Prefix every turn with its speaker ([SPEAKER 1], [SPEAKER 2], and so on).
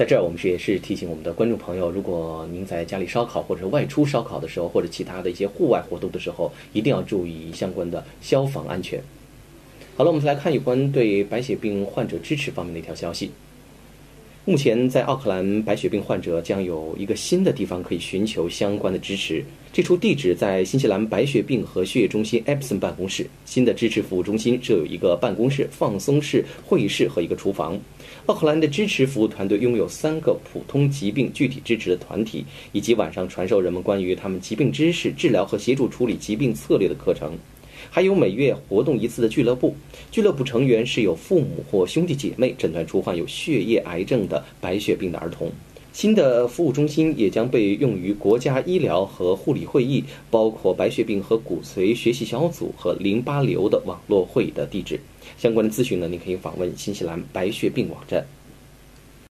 [SPEAKER 1] 在这儿，我们是也是提醒我们的观众朋友，如果您在家里烧烤或者外出烧烤的时候，或者其他的一些户外活动的时候，一定要注意相关的消防安全。好了，我们再来看有关对白血病患者支持方面的一条消息。目前在奥克兰，白血病患者将有一个新的地方可以寻求相关的支持。这处地址在新西兰白血病和血液中心 Epson 办公室。新的支持服务中心设有一个办公室、放松室、会议室和一个厨房。奥克兰的支持服务团队拥有三个普通疾病具体支持的团体，以及晚上传授人们关于他们疾病知识、治疗和协助处理疾病策略的课程。还有每月活动一次的俱乐部，俱乐部成员是有父母或兄弟姐妹诊断出患有血液癌症的白血病的儿童。新的服务中心也将被用于国家医疗和护理会议，包括白血病和骨髓学习小组和淋巴瘤的网络会议的地址。相关的咨询呢，您可以访问新西兰白血病网站。